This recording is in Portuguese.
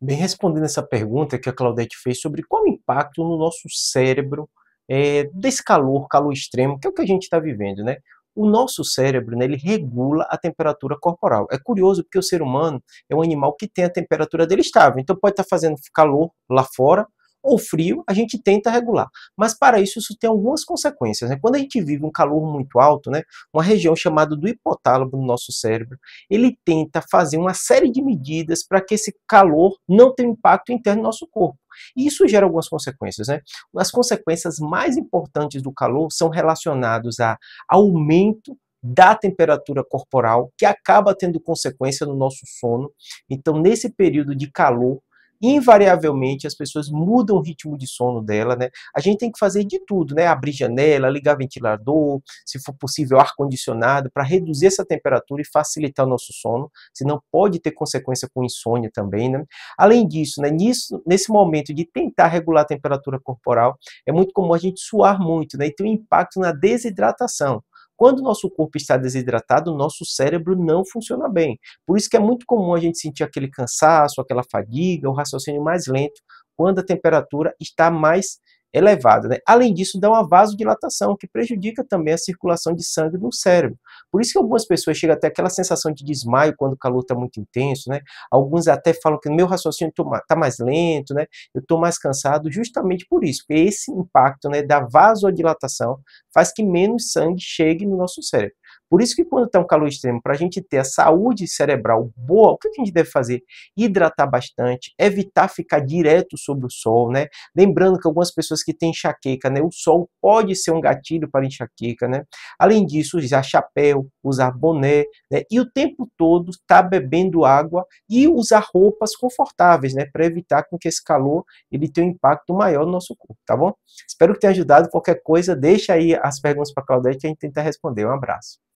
Bem, respondendo essa pergunta que a Claudete fez sobre qual o impacto no nosso cérebro é, desse calor, calor extremo, que é o que a gente está vivendo, né? O nosso cérebro, né, ele regula a temperatura corporal. É curioso porque o ser humano é um animal que tem a temperatura dele estável. Então pode estar tá fazendo calor lá fora, ou frio, a gente tenta regular. Mas para isso, isso tem algumas consequências. Né? Quando a gente vive um calor muito alto, né, uma região chamada do hipotálamo no nosso cérebro, ele tenta fazer uma série de medidas para que esse calor não tenha impacto interno no nosso corpo. E isso gera algumas consequências. Né? As consequências mais importantes do calor são relacionadas a aumento da temperatura corporal, que acaba tendo consequência no nosso sono. Então, nesse período de calor, invariavelmente as pessoas mudam o ritmo de sono dela, né? A gente tem que fazer de tudo, né? Abrir janela, ligar ventilador, se for possível ar condicionado para reduzir essa temperatura e facilitar o nosso sono, senão pode ter consequência com insônia também, né? Além disso, né, nisso, nesse momento de tentar regular a temperatura corporal, é muito comum a gente suar muito, né? E ter um impacto na desidratação. Quando o nosso corpo está desidratado, o nosso cérebro não funciona bem. Por isso que é muito comum a gente sentir aquele cansaço, aquela fadiga, o raciocínio mais lento, quando a temperatura está mais elevada. Né? Além disso, dá uma vasodilatação, que prejudica também a circulação de sangue no cérebro. Por isso que algumas pessoas chegam até aquela sensação de desmaio quando o calor está muito intenso. Né? Alguns até falam que meu raciocínio está mais lento, né? eu estou mais cansado, justamente por isso, esse impacto né, da vasodilatação faz que menos sangue chegue no nosso cérebro. Por isso que quando está um calor extremo, para a gente ter a saúde cerebral boa, o que a gente deve fazer? Hidratar bastante, evitar ficar direto sobre o sol, né? Lembrando que algumas pessoas que têm enxaqueca, né? O sol pode ser um gatilho para enxaqueca, né? Além disso, usar chapéu, usar boné, né? E o tempo todo estar tá bebendo água e usar roupas confortáveis, né? Para evitar com que esse calor ele tenha um impacto maior no nosso corpo, tá bom? Espero que tenha ajudado. Qualquer coisa, deixa aí as perguntas para Claudete que a gente tenta responder. Um abraço.